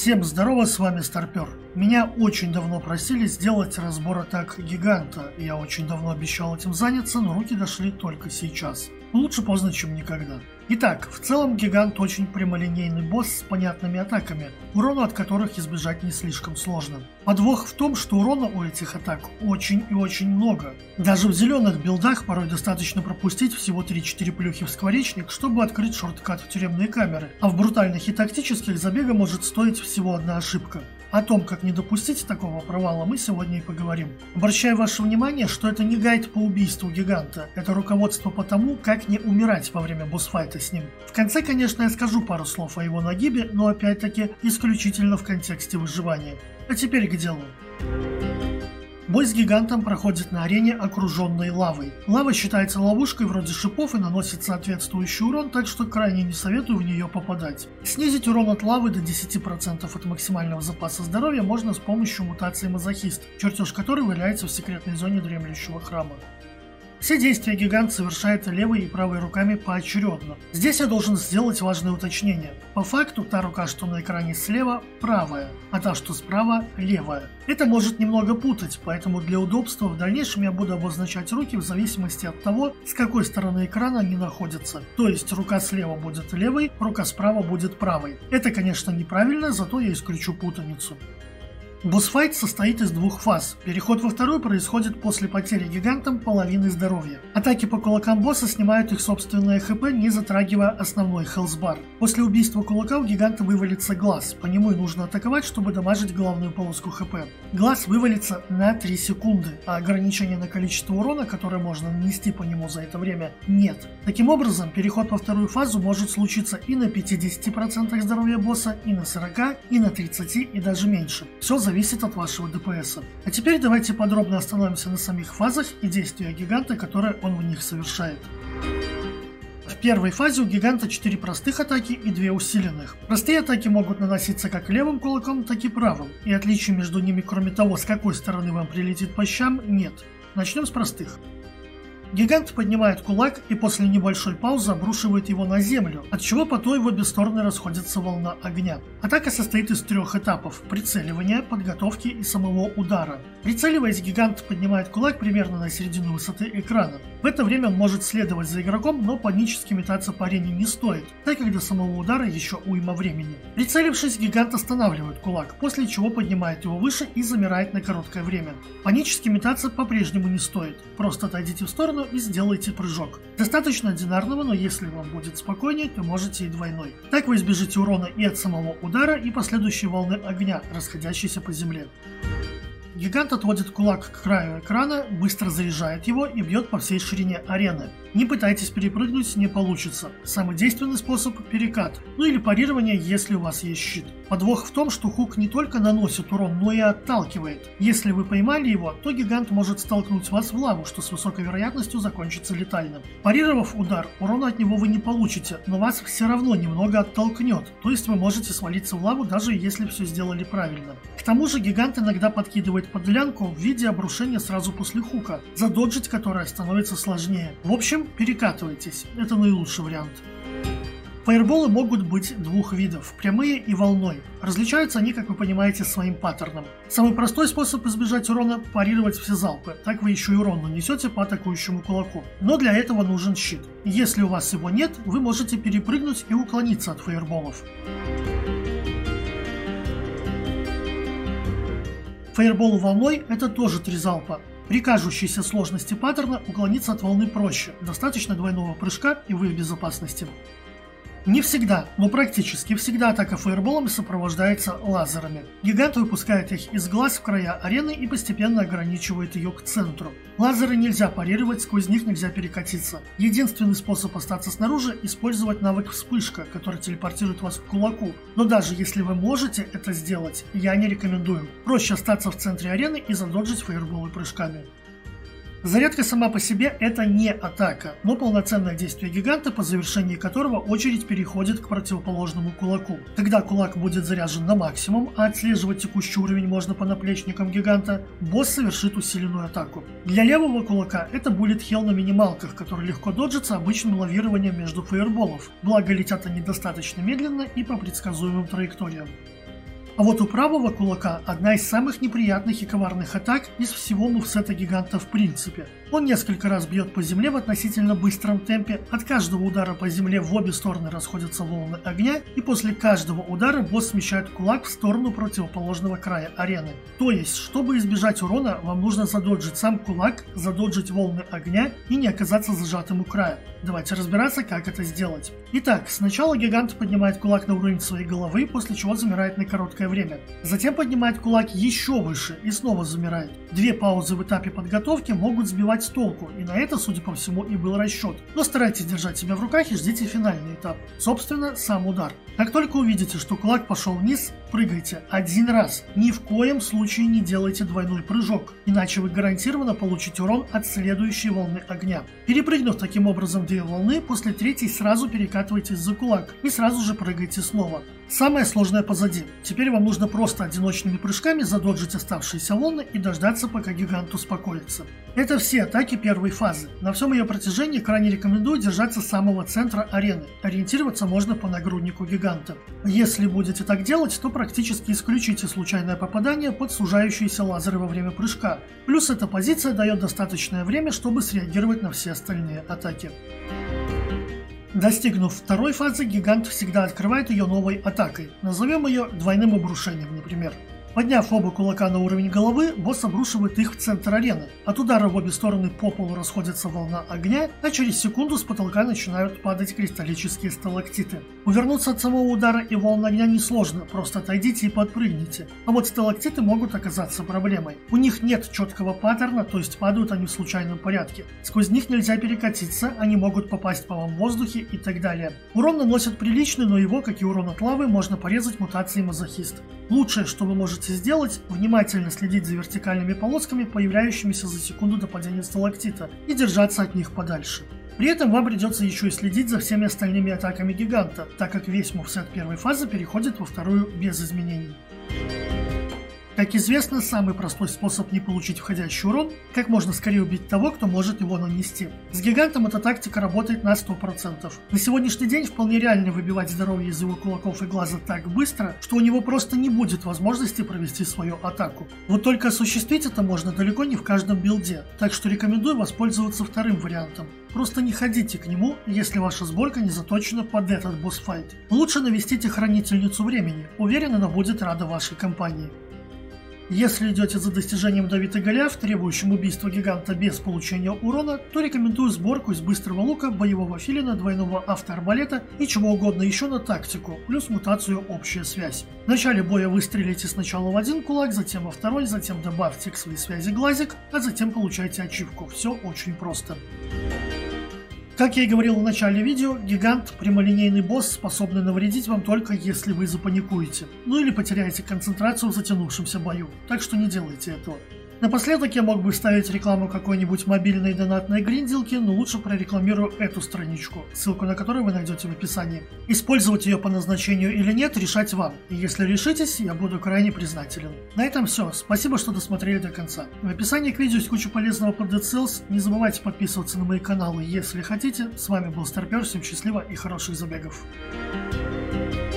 Всем здорово, с вами Старпер. Меня очень давно просили сделать разбор атак гиганта. Я очень давно обещал этим заняться, но руки дошли только сейчас. Лучше поздно, чем никогда. Итак, в целом гигант очень прямолинейный босс с понятными атаками, урона от которых избежать не слишком сложно. Подвох в том, что урона у этих атак очень и очень много. Даже в зеленых билдах порой достаточно пропустить всего 3-4 плюхи в скворечник, чтобы открыть шорткат в тюремные камеры, а в брутальных и тактических забега может стоить всего одна ошибка. О том, как не допустить такого провала, мы сегодня и поговорим. Обращаю ваше внимание, что это не гайд по убийству гиганта, это руководство по тому, как не умирать во время босс-файта с ним. В конце, конечно, я скажу пару слов о его нагибе, но опять-таки исключительно в контексте выживания. А теперь к делу. Бой с гигантом проходит на арене, окруженной лавой. Лава считается ловушкой вроде шипов и наносит соответствующий урон, так что крайне не советую в нее попадать. Снизить урон от лавы до 10% от максимального запаса здоровья можно с помощью мутации Мазохист, чертеж которой валяется в секретной зоне дремлющего храма. Все действия гигант совершает левой и правой руками поочередно. Здесь я должен сделать важное уточнение. По факту та рука, что на экране слева, правая, а та, что справа, левая. Это может немного путать, поэтому для удобства в дальнейшем я буду обозначать руки в зависимости от того, с какой стороны экрана они находятся. То есть рука слева будет левой, рука справа будет правой. Это, конечно, неправильно, зато я исключу путаницу. Босс-файт состоит из двух фаз. Переход во вторую происходит после потери гигантом половины здоровья. Атаки по кулакам босса снимают их собственное хп, не затрагивая основной хелсбар. После убийства кулака у гиганта вывалится глаз. По нему и нужно атаковать, чтобы дамажить главную полоску хп. Глаз вывалится на 3 секунды, а ограничения на количество урона, которое можно нанести по нему за это время, нет. Таким образом, переход во вторую фазу может случиться и на 50% здоровья босса, и на 40, и на 30, и даже меньше. Все за зависит от вашего ДПС. А теперь давайте подробно остановимся на самих фазах и действия гиганта, которые он в них совершает. В первой фазе у гиганта 4 простых атаки и 2 усиленных. Простые атаки могут наноситься как левым кулаком, так и правым, и отличий между ними, кроме того, с какой стороны вам прилетит по щам, нет. Начнем с простых. Гигант поднимает кулак и после небольшой паузы обрушивает его на землю, от чего по той в обе стороны расходится волна огня. Атака состоит из трех этапов – прицеливания, подготовки и самого удара. Прицеливаясь, гигант поднимает кулак примерно на середину высоты экрана. В это время он может следовать за игроком, но панически метаться по арене не стоит, так как до самого удара еще уйма времени. Прицелившись, гигант останавливает кулак, после чего поднимает его выше и замирает на короткое время. Панически метаться по-прежнему не стоит, просто отойдите в сторону и сделайте прыжок. Достаточно одинарного, но если вам будет спокойнее, то можете и двойной. Так вы избежите урона и от самого удара, и последующей волны огня, расходящейся по земле. Гигант отводит кулак к краю экрана, быстро заряжает его и бьет по всей ширине арены. Не пытайтесь перепрыгнуть, не получится. Самый действенный способ – перекат, ну или парирование, если у вас есть щит. Подвох в том, что хук не только наносит урон, но и отталкивает. Если вы поймали его, то гигант может столкнуть вас в лаву, что с высокой вероятностью закончится летальным. Парировав удар, урона от него вы не получите, но вас все равно немного оттолкнет, то есть вы можете свалиться в лаву, даже если все сделали правильно. К тому же гигант иногда подкидывает подлянку в виде обрушения сразу после хука, задоджить которое становится сложнее. В общем, перекатывайтесь, это наилучший вариант. Фаерболы могут быть двух видов – прямые и волной. Различаются они, как вы понимаете, своим паттерном. Самый простой способ избежать урона – парировать все залпы, так вы еще и урон нанесете по атакующему кулаку. Но для этого нужен щит. Если у вас его нет, вы можете перепрыгнуть и уклониться от фаерболов. Фаербол волной – это тоже три залпа. При кажущейся сложности паттерна уклониться от волны проще. Достаточно двойного прыжка и вы в безопасности. Не всегда, но практически всегда атака фаерболом сопровождается лазерами. Гигант выпускает их из глаз в края арены и постепенно ограничивает ее к центру. Лазеры нельзя парировать, сквозь них нельзя перекатиться. Единственный способ остаться снаружи – использовать навык вспышка, который телепортирует вас к кулаку. Но даже если вы можете это сделать, я не рекомендую. Проще остаться в центре арены и задоджить фаерболы прыжками. Зарядка сама по себе это не атака, но полноценное действие гиганта, по завершении которого очередь переходит к противоположному кулаку. Когда кулак будет заряжен на максимум, а отслеживать текущий уровень можно по наплечникам гиганта, босс совершит усиленную атаку. Для левого кулака это будет хел на минималках, который легко доджится обычным лавированием между фаерболов, благо летят они достаточно медленно и по предсказуемым траекториям. А вот у правого кулака одна из самых неприятных и коварных атак из всего мувсета гиганта в принципе. Он несколько раз бьет по земле в относительно быстром темпе, от каждого удара по земле в обе стороны расходятся волны огня, и после каждого удара босс смещает кулак в сторону противоположного края арены. То есть, чтобы избежать урона, вам нужно задоджить сам кулак, задоджить волны огня и не оказаться зажатым у края. Давайте разбираться, как это сделать. Итак, сначала гигант поднимает кулак на уровень своей головы, после чего замирает на короткое время. Затем поднимает кулак еще выше и снова замирает. Две паузы в этапе подготовки могут сбивать с толку, и на это, судя по всему, и был расчет. Но старайтесь держать себя в руках и ждите финальный этап. Собственно, сам удар. Как только увидите, что кулак пошел вниз, прыгайте один раз. Ни в коем случае не делайте двойной прыжок, иначе вы гарантированно получите урон от следующей волны огня. Перепрыгнув таким образом две волны, после третьей сразу перекатывайтесь за кулак и сразу же прыгайте снова. Самое сложное позади. Теперь вам нужно просто одиночными прыжками задоджить оставшиеся волны и дождаться, пока гигант успокоится. Это все атаки первой фазы. На всем ее протяжении крайне рекомендую держаться самого центра арены. Ориентироваться можно по нагруднику гиганта. Если будете так делать, то практически исключите случайное попадание под сужающиеся лазеры во время прыжка. Плюс эта позиция дает достаточное время, чтобы среагировать на все остальные атаки. Достигнув второй фазы, гигант всегда открывает ее новой атакой. Назовем ее двойным обрушением, например. Подняв оба кулака на уровень головы, босс обрушивает их в центр арены. От удара в обе стороны по полу расходится волна огня, а через секунду с потолка начинают падать кристаллические сталактиты. Увернуться от самого удара и волн огня несложно, просто отойдите и подпрыгните. А вот сталактиты могут оказаться проблемой. У них нет четкого паттерна, то есть падают они в случайном порядке. Сквозь них нельзя перекатиться, они могут попасть по вам в воздухе и так далее. Урон наносят приличный, но его, как и урон от лавы, можно порезать мутацией мазохист. Лучшее, что вы можете сделать, внимательно следить за вертикальными полосками, появляющимися за секунду до падения сталактита, и держаться от них подальше. При этом вам придется еще и следить за всеми остальными атаками гиганта, так как весь мувсет первой фазы переходит во вторую без изменений. Как известно, самый простой способ не получить входящий урон – как можно скорее убить того, кто может его нанести. С гигантом эта тактика работает на 100%. На сегодняшний день вполне реально выбивать здоровье из его кулаков и глаза так быстро, что у него просто не будет возможности провести свою атаку. Вот только осуществить это можно далеко не в каждом билде, так что рекомендую воспользоваться вторым вариантом. Просто не ходите к нему, если ваша сборка не заточена под этот босс-файт. Лучше навестите Хранительницу Времени, уверен, она будет рада вашей компании. Если идете за достижением Давид и Голиаф, требующим убийства гиганта без получения урона, то рекомендую сборку из быстрого лука, боевого филина, двойного автоарбалета и чего угодно еще на тактику, плюс мутацию общая связь. В начале боя выстрелите сначала в один кулак, затем во второй, затем добавьте к своей связи глазик, а затем получайте ачивку. Все очень просто. Как я и говорил в начале видео, гигант – прямолинейный босс, способный навредить вам только если вы запаникуете, ну или потеряете концентрацию в затянувшемся бою, так что не делайте этого. Напоследок я мог бы ставить рекламу какой-нибудь мобильной донатной гринделки, но лучше прорекламирую эту страничку, ссылку на которую вы найдете в описании. Использовать ее по назначению или нет, решать вам, и если решитесь, я буду крайне признателен. На этом все, спасибо, что досмотрели до конца. В описании к видео есть куча полезного по Dead не забывайте подписываться на мои каналы, если хотите. С вами был Старпер, всем счастливо и хороших забегов. Thank you